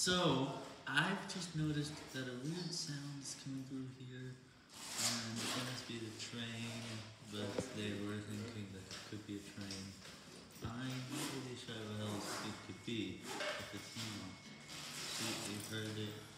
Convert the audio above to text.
So, I've just noticed that a weird sound is coming through here, and it must be the train, but they were thinking that it could be a train. I'm not really sure what else it could be, if it's not. See, you heard it.